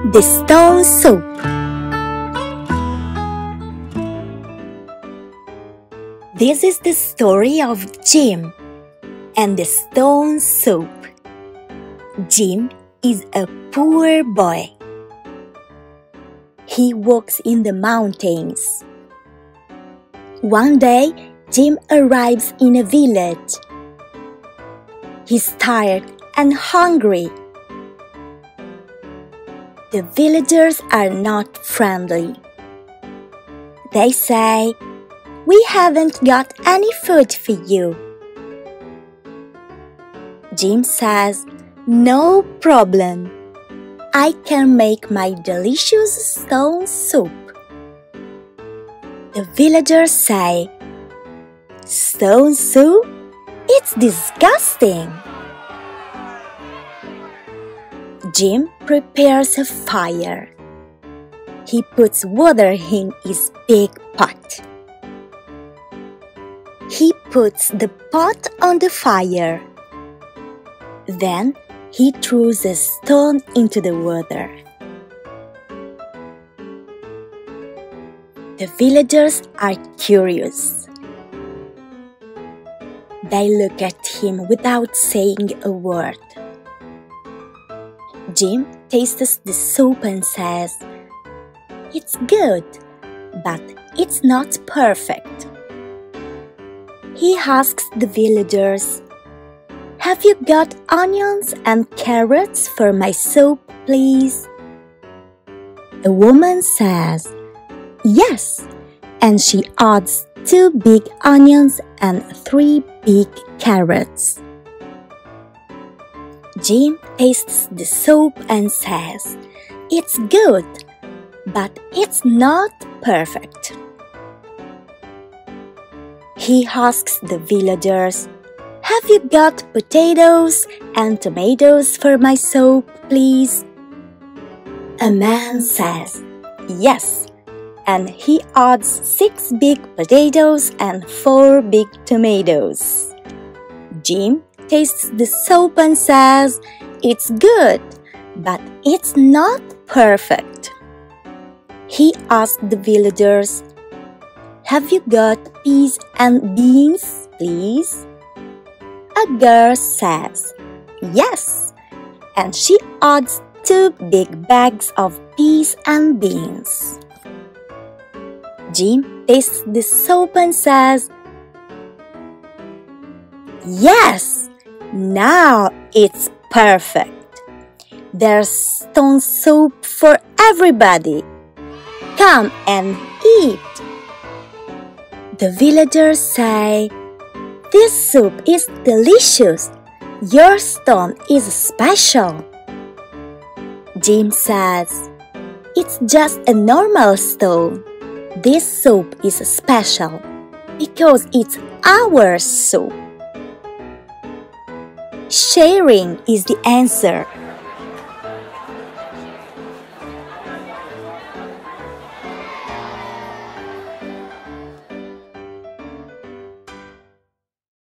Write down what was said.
The Stone Soup This is the story of Jim and the stone soup. Jim is a poor boy. He walks in the mountains. One day, Jim arrives in a village. He's tired and hungry. The villagers are not friendly. They say, We haven't got any food for you. Jim says, No problem. I can make my delicious stone soup. The villagers say, Stone soup? It's disgusting. Jim prepares a fire. He puts water in his big pot. He puts the pot on the fire. Then he throws a stone into the water. The villagers are curious. They look at him without saying a word. Jim tastes the soup and says, It's good, but it's not perfect. He asks the villagers, Have you got onions and carrots for my soup, please? The woman says, Yes, and she adds two big onions and three big carrots. Jim tastes the soup and says, It's good, but it's not perfect. He asks the villagers, Have you got potatoes and tomatoes for my soup, please? A man says, Yes, and he adds six big potatoes and four big tomatoes. Jim tastes the soup and says, It's good, but it's not perfect. He asks the villagers, Have you got peas and beans, please? A girl says, Yes, and she adds two big bags of peas and beans. Jim tastes the soup and says, Yes, now it's perfect. There's stone soup for everybody. Come and eat. The villagers say, This soup is delicious. Your stone is special. Jim says, It's just a normal stone. This soup is special because it's our soup. Sharing is the answer.